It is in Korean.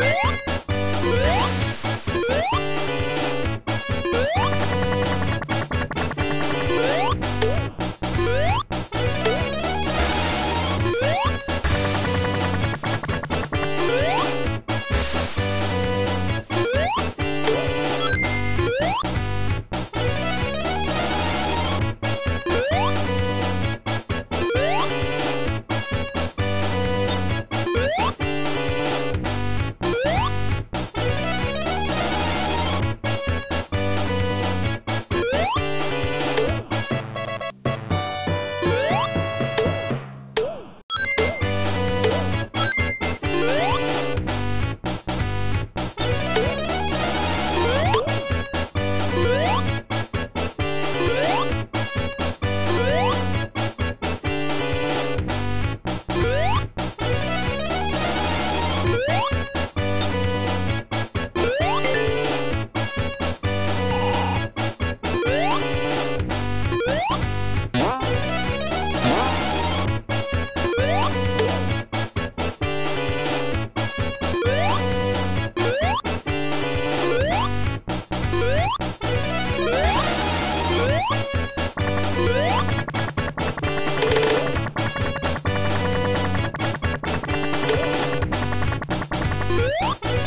What? Thank you.